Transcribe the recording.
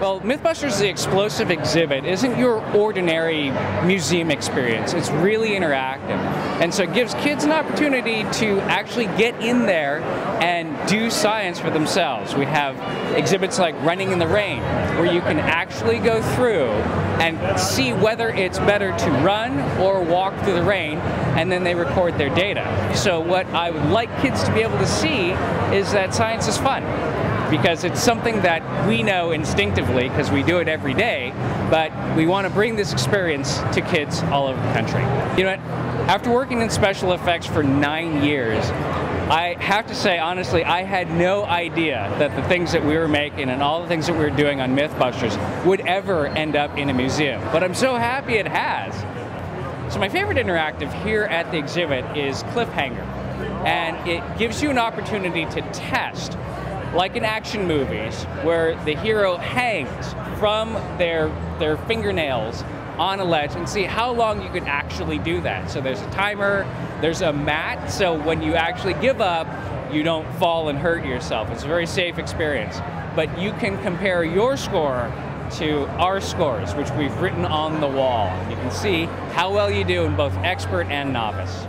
Well, Mythbusters, is the explosive exhibit, isn't your ordinary museum experience. It's really interactive. And so it gives kids an opportunity to actually get in there and do science for themselves. We have exhibits like Running in the Rain, where you can actually go through and see whether it's better to run or walk through the rain, and then they record their data. So, what I would like kids to be able to see is that science is fun because it's something that we know instinctively because we do it every day, but we want to bring this experience to kids all over the country. You know what? After working in special effects for nine years, I have to say, honestly, I had no idea that the things that we were making and all the things that we were doing on Mythbusters would ever end up in a museum. But I'm so happy it has. So, my favorite interactive here at the exhibit is Cliffhanger. And it gives you an opportunity to test like in action movies, where the hero hangs from their their fingernails on a ledge and see how long you can actually do that. So there's a timer, there's a mat, so when you actually give up, you don't fall and hurt yourself. It's a very safe experience. But you can compare your score to our scores, which we've written on the wall. You can see how well you do in both expert and novice.